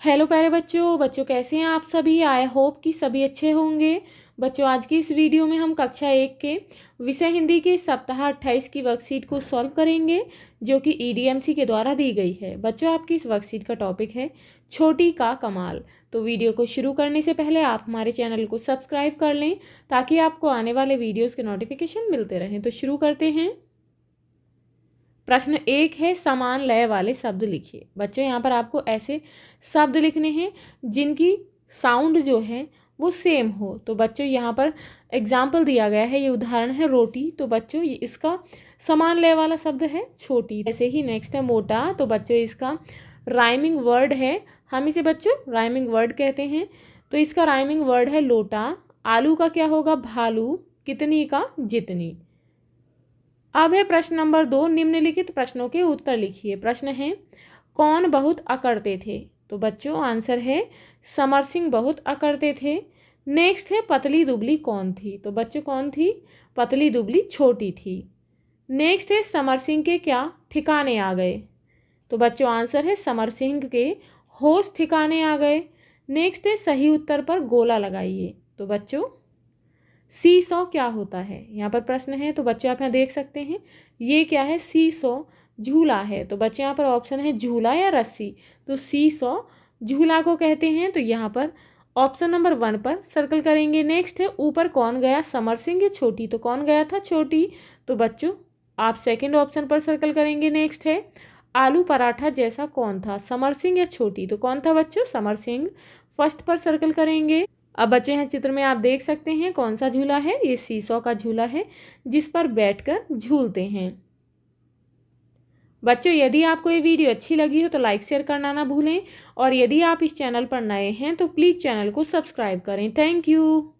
Hello प्यारे बच्चों। बच्चों, कैसे हैं आप सभी? आई होप कि सभी अच्छे होंगे। बच्चों, आज की इस वीडियो में हम कक्षा एक के विषय हिंदी के सप्ताह अट्ठाईस की वर्कशीट को सॉल्व करेंगे, जो कि ईडीएमसी के द्वारा दी गई है। बच्चों, आपकी इस वर्कशीट का टॉपिक है, छोटी का कमाल। तो वीडियो को शुरू करने से पहले आप हमारे चैनल को सब्सक्राइब कर लें, ताकि आपको आने वाले वीडियोज़ के नोटिफिकेशन मिलते रहें। तो शुरू करते हैं। प्रश्न एक है, समान लय वाले शब्द लिखिए। बच्चों, यहाँ पर आपको ऐसे शब्द लिखने हैं जिनकी साउंड जो है वो सेम हो। तो बच्चों, यहाँ पर एग्ज़ाम्पल दिया गया है, ये उदाहरण है रोटी। तो बच्चों, ये इसका समान लय वाला शब्द है, छोटी। ऐसे ही नेक्स्ट है मोटा। तो बच्चों, इसका राइमिंग वर्ड है। हम इसे बच्चों राइमिंग वर्ड कहते हैं। तो इसका राइमिंग वर्ड है लोटा। आलू का क्या होगा? भालू। कितनी का? जितनी। अब है प्रश्न नंबर दो, निम्नलिखित प्रश्नों के उत्तर लिखिए। प्रश्न है, कौन बहुत अकड़ते थे? तो बच्चों, आंसर है, समर सिंह बहुत अकड़ते थे। नेक्स्ट है, पतली दुबली कौन थी? तो बच्चों, कौन थी? पतली दुबली छोटी थी। नेक्स्ट है, समर सिंह के क्या ठिकाने आ गए? तो बच्चों, आंसर है, समर सिंह के होश ठिकाने आ गए। नेक्स्ट है, सही उत्तर पर गोला लगाइए। तो बच्चों सी सौ क्या होता है? यहाँ पर प्रश्न है तो बच्चे आप यहाँ देख सकते हैं। ये क्या है? सी सौ झूला है। तो बच्चे यहाँ पर ऑप्शन है झूला या रस्सी। तो सी सौ झूला को कहते हैं तो यहाँ पर ऑप्शन नंबर वन पर सर्कल करेंगे। नेक्स्ट है, ऊपर कौन गया? समर सिंह या छोटी? तो कौन गया था? छोटी। तो बच्चों, आप सेकंड ऑप्शन पर सर्कल करेंगे। नेक्स्ट है, आलू पराठा जैसा कौन था? समर सिंह या छोटी? तो कौन था बच्चों? समर सिंह। फ़र्स्ट पर सर्कल करेंगे। अब बच्चे हैं चित्र में आप देख सकते हैं कौन सा झूला है। ये सीसो का झूला है, जिस पर बैठकर झूलते हैं। बच्चों, यदि आपको ये वीडियो अच्छी लगी हो तो लाइक शेयर करना ना भूलें और यदि आप इस चैनल पर नए हैं तो प्लीज़ चैनल को सब्सक्राइब करें। Thank you.